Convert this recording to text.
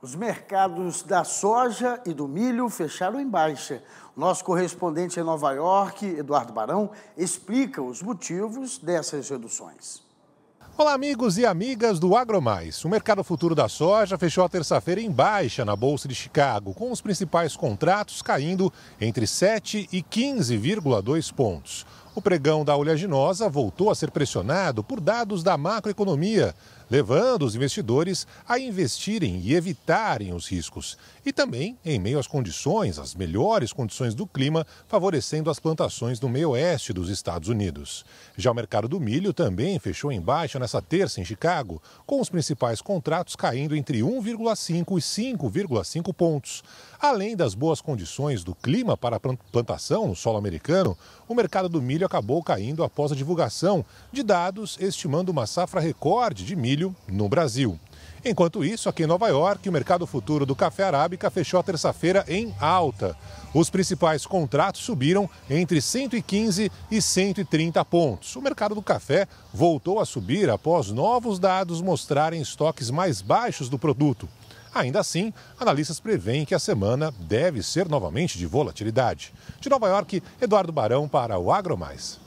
Os mercados da soja e do milho fecharam em baixa. Nosso correspondente em Nova York, Eduardo Barão, explica os motivos dessas reduções. Olá, amigos e amigas do AgroMais. O mercado futuro da soja fechou a terça-feira em baixa na Bolsa de Chicago, com os principais contratos caindo entre 7 e 15,2 pontos. O pregão da oleaginosa voltou a ser pressionado por dados da macroeconomia, levando os investidores a investirem e evitarem os riscos. E também em meio às condições, as melhores condições do clima, favorecendo as plantações no meio oeste dos Estados Unidos. Já o mercado do milho também fechou em baixa nessa terça em Chicago, com os principais contratos caindo entre 1,5 e 5,5 pontos. Além das boas condições do clima para a plantação no solo americano, o mercado do milho acabou caindo após a divulgação de dados estimando uma safra recorde de milho no Brasil. Enquanto isso, aqui em Nova York, o mercado futuro do café arábica fechou a terça-feira em alta. Os principais contratos subiram entre 115 e 130 pontos. O mercado do café voltou a subir após novos dados mostrarem estoques mais baixos do produto. Ainda assim, analistas preveem que a semana deve ser novamente de volatilidade. De Nova York, Eduardo Barão para o AgroMais.